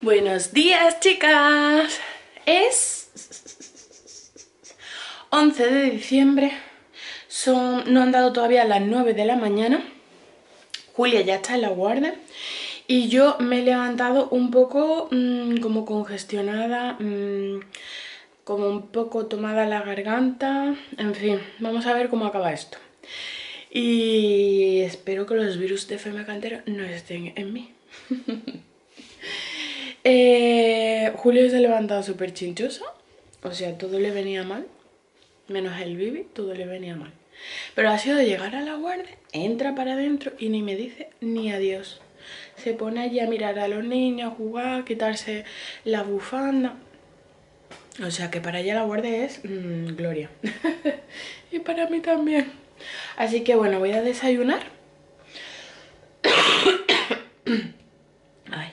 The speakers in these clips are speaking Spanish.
Buenos días chicas, es 11 de diciembre, Son, no han dado todavía las 9 de la mañana, Julia ya está en la guardia y yo me he levantado un poco mmm, como congestionada, mmm, como un poco tomada la garganta, en fin, vamos a ver cómo acaba esto. Y espero que los virus de FM Cantero no estén en mí. Eh, Julio se ha levantado súper chinchoso, o sea, todo le venía mal, menos el Bibi, todo le venía mal. Pero ha sido llegar a la guardia, entra para adentro y ni me dice ni adiós. Se pone allí a mirar a los niños, a jugar, a quitarse la bufanda. O sea que para ella la guardia es mmm, gloria. y para mí también. Así que bueno, voy a desayunar. Ay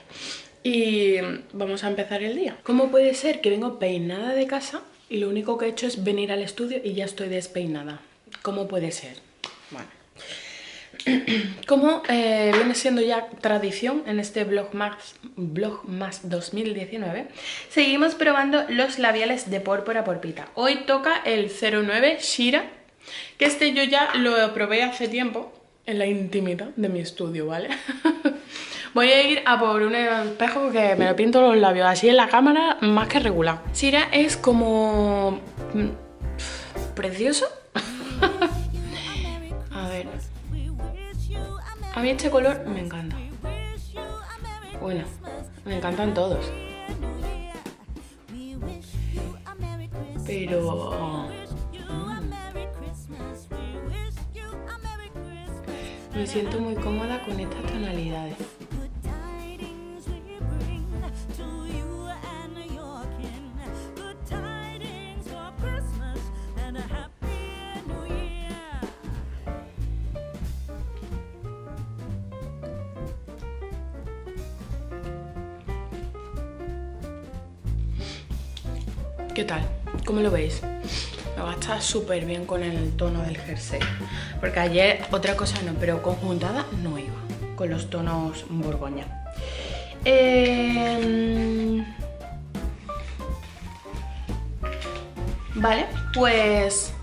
y vamos a empezar el día. ¿Cómo puede ser que vengo peinada de casa y lo único que he hecho es venir al estudio y ya estoy despeinada? ¿Cómo puede ser? Bueno. Como eh, viene siendo ya tradición en este Vlog Más, Vlog Más 2019, seguimos probando los labiales de Pórpora Porpita. Hoy toca el 09 Shira, que este yo ya lo probé hace tiempo en la intimidad de mi estudio, ¿vale? Voy a ir a por un espejo que me lo pinto los labios así en la cámara, más que regular. Sira es como... Mm, precioso. a ver. A mí este color me encanta. Bueno, me encantan todos. Pero... Mm, me siento muy cómoda con estas tonalidades. ¿Qué tal? ¿Cómo lo veis? Me va a estar súper bien con el tono del jersey. Porque ayer otra cosa no, pero conjuntada no iba. Con los tonos borgoña. Em, vale, pues...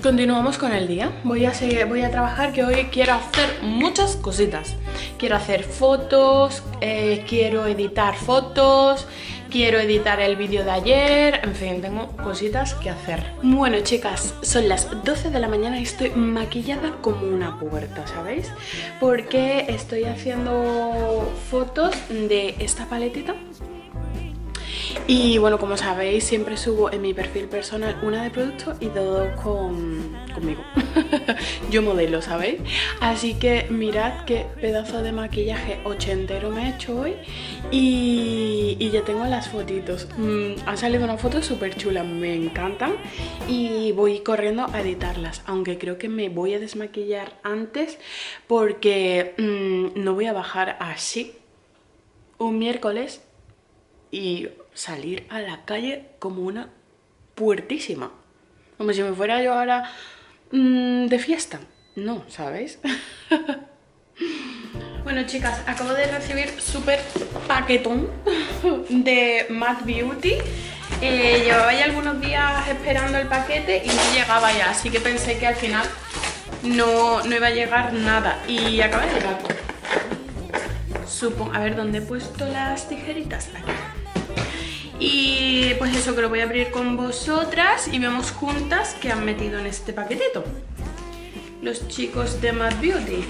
Continuamos con el día. Voy a, seguir, voy a trabajar que hoy quiero hacer muchas cositas. Quiero hacer fotos, eh, quiero editar fotos, quiero editar el vídeo de ayer, en fin, tengo cositas que hacer. Bueno, chicas, son las 12 de la mañana y estoy maquillada como una puerta, ¿sabéis? Porque estoy haciendo fotos de esta paletita y bueno, como sabéis, siempre subo en mi perfil personal una de producto y todo con, conmigo. Yo modelo, ¿sabéis? Así que mirad qué pedazo de maquillaje ochentero me he hecho hoy y, ya tengo las fotitos. Mm, han salido unas fotos súper chulas, me encantan y voy corriendo a editarlas, aunque creo que me voy a desmaquillar antes porque mm, no voy a bajar así un miércoles y salir a la calle como una puertísima. Como si me fuera yo ahora mm, de fiesta. No, ¿sabéis? bueno, chicas, acabo de recibir súper paquetón de Matte Beauty. Eh, llevaba ya algunos días esperando el paquete y no llegaba ya, así que pensé que al final no, no iba a llegar nada. Y acaba de llegar. Supongo, a ver, ¿dónde he puesto las tijeritas? Aquí. Y pues eso que lo voy a abrir con vosotras y vemos juntas qué han metido en este paquetito. Los chicos de Mad Beauty.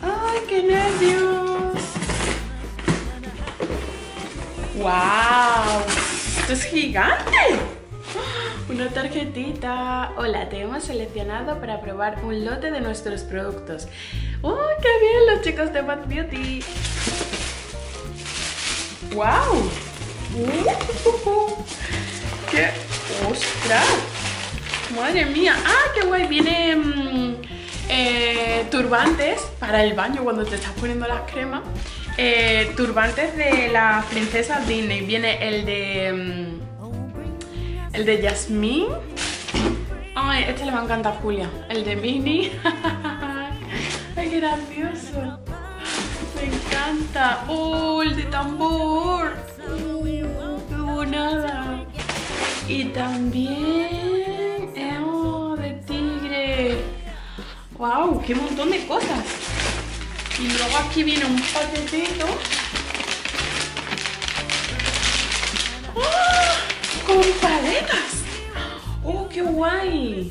¡Ay, qué nervios! ¡Wow! ¡Esto es gigante! Una tarjetita. Hola, te hemos seleccionado para probar un lote de nuestros productos. ¡Oh, qué bien los chicos de Mad Beauty! ¡Wow! ¡Qué ostras! ¡Madre mía! ¡Ah, qué guay! Viene mm, eh, turbantes para el baño cuando te estás poniendo las cremas. Eh, turbantes de la princesa Disney. Viene el de... Mm, el de Jasmine. Ay, este le va a encantar a Julia. El de Minnie. ¡Ay, qué gracioso! Encanta. ¡Oh, el de tambor! ¡Oh, qué bonada! Y también... ¡Oh, de tigre! ¡Wow! ¡Qué montón de cosas! Y luego aquí viene un paquetito. ¡Oh! ¡Con paletas! ¡Oh, qué guay!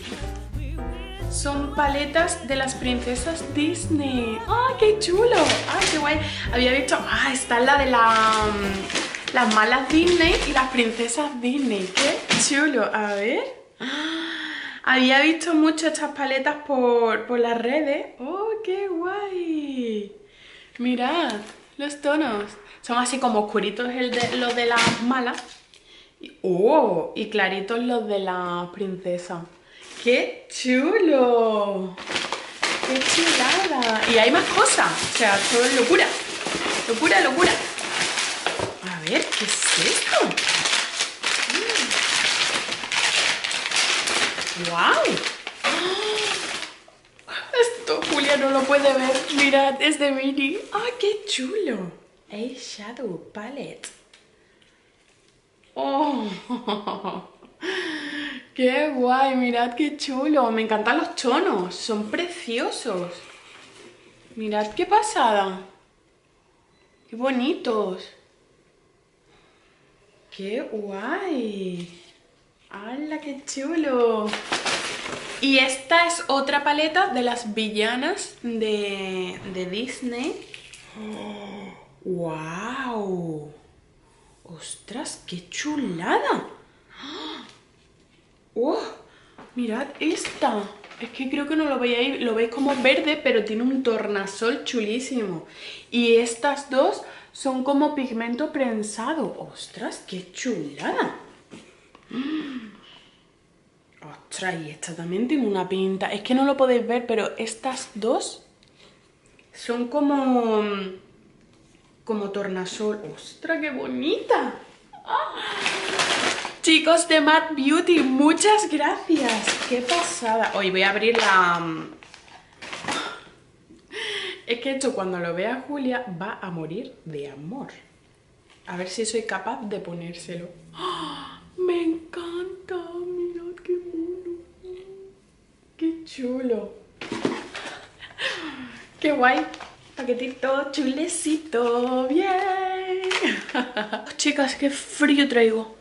Son paletas de las princesas Disney. ¡Ah, qué chulo! ¡Ah, qué guay! Había visto... ¡Ah, está la de la, mm, las malas Disney y las princesas Disney! ¡Qué chulo! A ver... Había visto mucho estas paletas por, por las redes. ¡Oh, qué guay! Mirad los tonos. Son así como oscuritos el de, los de las malas. ¡Oh! Y claritos los de la princesa. ¡Qué chulo! ¡Qué chulada! Y hay más cosas. O sea, todo es locura. Locura, locura. A ver, ¿qué es esto? ¡Wow! Esto Julia no lo puede ver. Mirad, es de Mini. ¡Ah, qué chulo! Shadow Palette. ¡Oh! ¡Qué guay! Mirad qué chulo. Me encantan los tonos. Son preciosos. Mirad qué pasada. ¡Qué bonitos! ¡Qué guay! ¡Hala, qué chulo! Y esta es otra paleta de las villanas de, de Disney. ¡Wow! ¡Ostras, qué chulada! ¡Oh! Mirad esta. Es que creo que no lo veis, lo veis como verde, pero tiene un tornasol chulísimo. Y estas dos son como pigmento prensado. ¡Ostras, qué chulada! ¡Ostras! Y esta también tiene una pinta. Es que no lo podéis ver, pero estas dos son como... Como tornasol. ¡Ostras, qué bonita! Chicos de Matte Beauty, muchas gracias. ¡Qué pasada! Hoy voy a abrir la... Mm, es que esto cuando lo vea Julia va a morir de amor. A ver si soy capaz de ponérselo. ¡Ah! ¡Me encanta! Mirad qué mono. ¡Qué chulo! ¡Qué guay! Paquetito chulecito. ¡Bien! Chicas, qué frío traigo.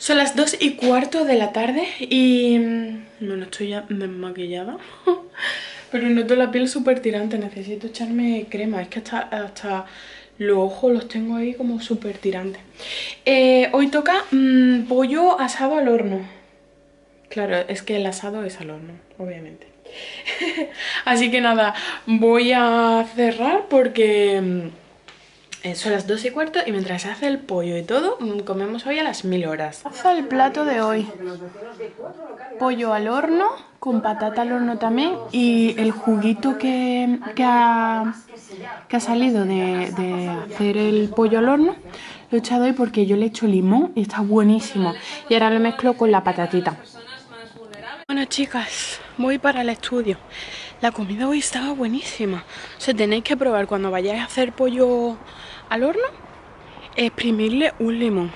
Son las 2 y cuarto de la tarde y... Bueno, estoy ya desmaquillada. Pero noto la piel súper tirante, necesito echarme crema. Es que hasta, hasta los ojos los tengo ahí como súper tirantes. Eh, hoy toca mm, pollo asado al horno. Claro, es que el asado es al horno, obviamente. Así que nada, voy a cerrar porque mm, eh, son las 2 y cuarto y mientras se hace el pollo y todo, mm, comemos hoy a las mil horas. Hace el plato de hoy. Pollo al horno, con patata al horno también y el juguito que, que, ha, que ha, salido de, de, hacer el pollo al horno lo he echado hoy porque yo le he hecho limón y está buenísimo. Y ahora lo mezclo con la patatita. Bueno chicas, voy para el estudio. La comida hoy estaba buenísima. O sea, tenéis que probar cuando vayáis a hacer pollo al horno, exprimirle un limón.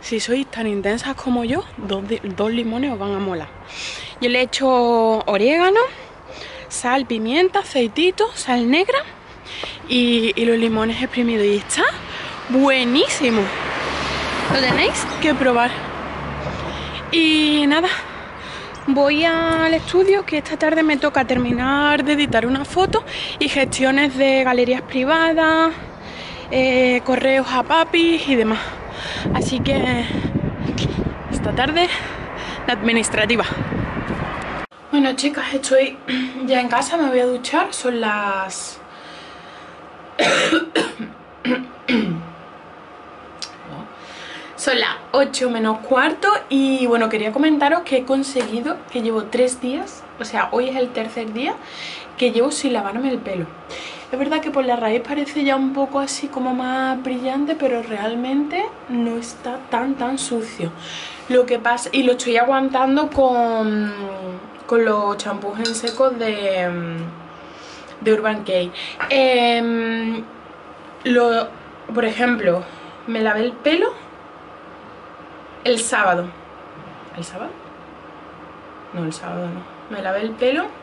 Si sois tan intensas como yo, dos, limones os van a molar. Yo le he hecho orégano, sal, pimienta, aceitito, sal negra y, y los limones exprimidos. Y está buenísimo. Lo tenéis que probar. Y nada, voy al estudio que esta tarde me toca terminar de editar una foto y gestiones de galerías privadas, eh, correos a papi y demás. Así que esta tarde la administrativa. Bueno chicas, estoy ya en casa, me voy a duchar, son las... Son las 8 menos cuarto y bueno, quería comentaros que he conseguido que llevo tres días, o sea, hoy es el tercer día que llevo sin lavarme el pelo. Es verdad que por la raíz parece ya un poco así como más brillante, pero realmente no está tan tan sucio. Lo que pasa, y lo estoy aguantando con, con los champús en seco de, de Urban Cake. Em, por ejemplo, me lavé el pelo el sábado. ¿El sábado? No, el sábado no. Me lavé el pelo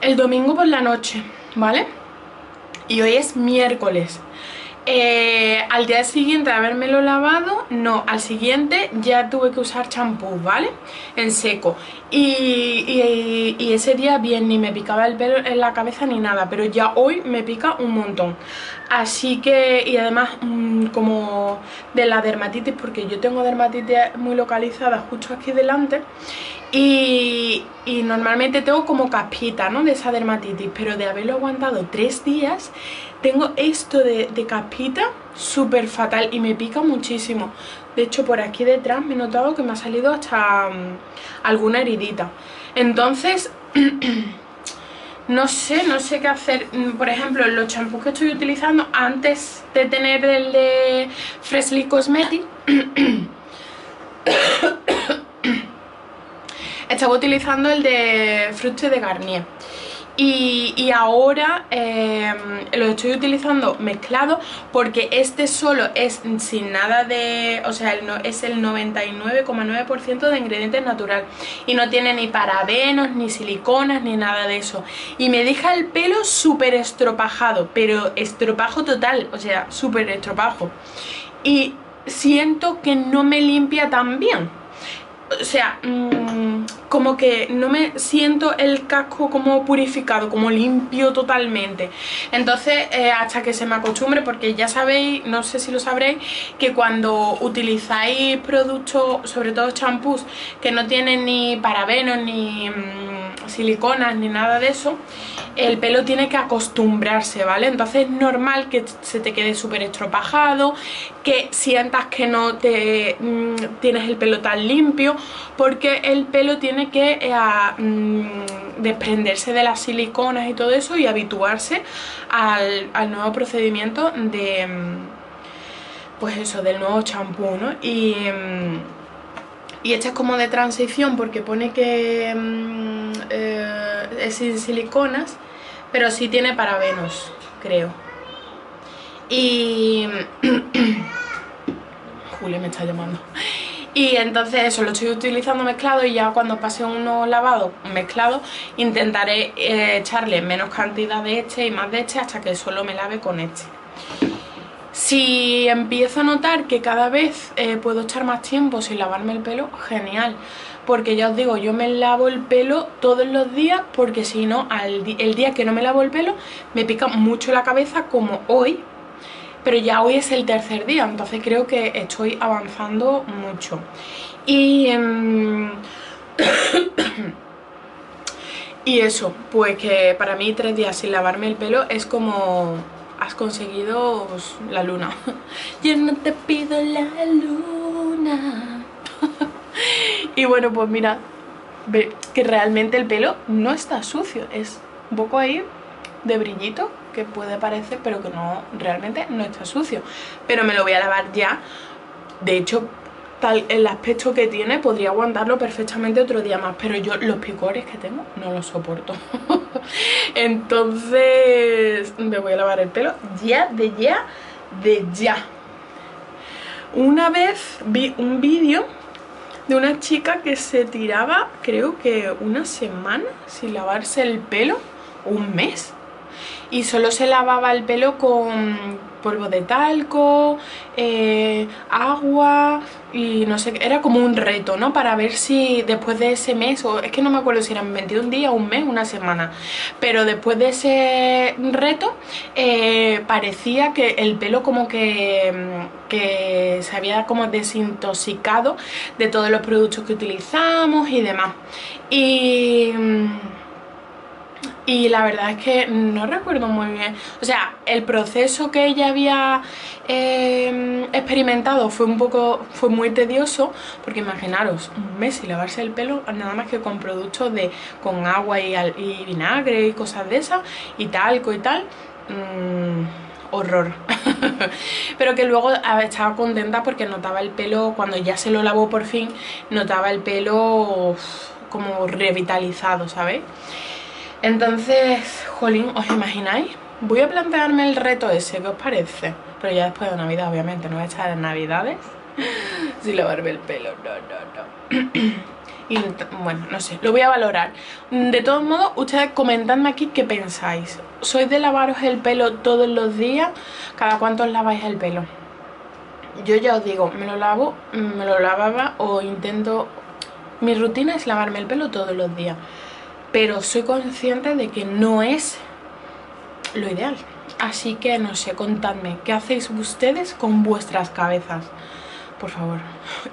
el domingo por la noche, ¿vale? Y hoy es miércoles. Eh, al día siguiente de lo lavado, no, al siguiente ya tuve que usar champú, ¿vale? En seco. Y, y, ese día bien, ni me picaba el pelo en la cabeza ni nada, pero ya hoy me pica un montón. Así que, y además mm, como de la dermatitis, porque yo tengo dermatitis muy localizada justo aquí delante. Y, normalmente tengo como caspita, ¿no? De esa dermatitis, pero de haberlo aguantado tres días, tengo esto de, de caspita súper fatal y me pica muchísimo. De hecho, por aquí detrás me he notado que me ha salido hasta mm, alguna heridita. Entonces, no sé, no sé qué hacer. Mm, por ejemplo, los champús que estoy utilizando antes de tener el de Freshly Cosmetic... estaba utilizando el de Frutte de Garnier. Y, ahora eh, lo estoy utilizando mezclado porque este solo es sin nada de... O sea, es el 99,9% de ingredientes natural. Y no tiene ni parabenos, ni siliconas, ni nada de eso. Y me deja el pelo súper estropajado, pero estropajo total, o sea, súper estropajo. Y siento que no me limpia tan bien o sea, mmm, como que no me siento el casco como purificado, como limpio totalmente. Entonces, eh, hasta que se me acostumbre, porque ya sabéis, no sé si lo sabréis, que cuando utilizáis productos, sobre todo champús, que no tienen ni parabenos, ni mm, siliconas, ni nada de eso, el pelo tiene que acostumbrarse, ¿vale? Entonces es normal que se te quede súper estropajado, que sientas que no te mm, tienes el pelo tan limpio, porque el pelo tiene que eh, mm, desprenderse de las siliconas y todo eso y habituarse al, nuevo procedimiento de... Mm, pues eso, del nuevo champú, ¿no? Y... Y este es como de transición porque pone que eh, es sin siliconas pero sí tiene parabenos, creo. Y... Julia me está llamando. Y entonces eso, lo estoy utilizando mezclado y ya cuando pase uno lavado mezclado intentaré eh, echarle menos cantidad de este y más de este hasta que solo me lave con este. Si empiezo a notar que cada vez eh, puedo echar más tiempo sin lavarme el pelo, genial porque ya os digo, yo me lavo el pelo todos los días porque si no, el día que no me lavo el pelo me pica mucho la cabeza como hoy, pero ya hoy es el tercer día, entonces creo que estoy avanzando mucho. Y... Em, y eso, pues que para mí tres días sin lavarme el pelo es como has conseguido pues, la luna. Yo no te pido la luna. y bueno, pues mira, ve que realmente el pelo no está sucio, es un poco ahí de brillito que puede parecer, pero que no, realmente no está sucio. Pero me lo voy a lavar ya. De hecho, tal el aspecto que tiene, podría aguantarlo perfectamente otro día más. Pero yo los picores que tengo no los soporto. Entonces, me voy a lavar el pelo ya, de ya, de ya. Una vez vi un vídeo de una chica que se tiraba, creo que una semana sin lavarse el pelo, un mes. Y solo se lavaba el pelo con polvo de talco, eh, agua y no sé, era como un reto, ¿no? Para ver si después de ese mes, o es que no me acuerdo si eran 21 días, un mes, una semana, pero después de ese reto eh, parecía que el pelo como que, mm, que se había como desintoxicado de todos los productos que utilizamos y demás. Y... Y la verdad es que no recuerdo muy bien. O sea, el proceso que ella había em, experimentado fue un poco, fue muy tedioso, porque imaginaros, un mes y lavarse el pelo nada más que con productos de, con agua y, y vinagre y cosas de esas, y talco y tal. Mm, horror pero que luego estaba contenta porque notaba el pelo cuando ya se lo lavó por fin notaba el pelo como revitalizado ¿sabéis? Entonces, jolín, ¿os imagináis? Voy a plantearme el reto ese, ¿qué os parece? Pero ya después de Navidad, obviamente, no voy a echar en Navidades sin lavarme el pelo, no, no, no. y bueno, no sé, lo voy a valorar. De todos modos, ustedes comentadme aquí qué pensáis. ¿Sois de lavaros el pelo todos los días? ¿Cada cuánto os laváis el pelo? Yo ya os digo, me lo lavo, me lo lavaba o intento... Mi rutina es lavarme el pelo todos los días. Pero soy consciente de que no es lo ideal. Así que no sé, contadme, ¿qué hacéis ustedes con vuestras cabezas? Por favor,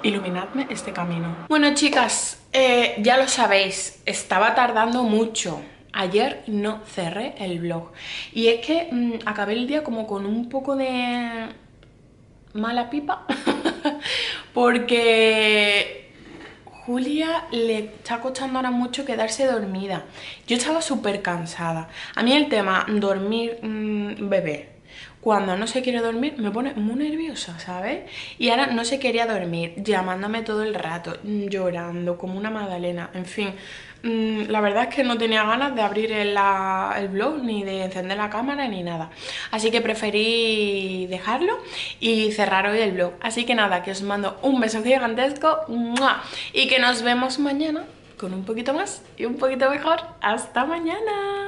iluminadme este camino. Bueno, chicas, eh, ya lo sabéis, estaba tardando mucho. Ayer no cerré el blog. Y es que mm, acabé el día como con un poco de mala pipa. porque Julia le está costando ahora mucho quedarse dormida. Yo estaba súper cansada. A mí el tema dormir mm, bebé cuando no se quiere dormir me pone muy nerviosa, ¿sabes? Y ahora no se quería dormir, llamándome todo el rato, llorando como una magdalena, en fin. Mm, la verdad es que no tenía ganas de abrir el, el, blog, ni de encender la cámara, ni nada. Así que preferí dejarlo y cerrar hoy el blog. Así que nada, que os mando un beso gigantesco y que nos vemos mañana con un poquito más y un poquito mejor. ¡Hasta mañana!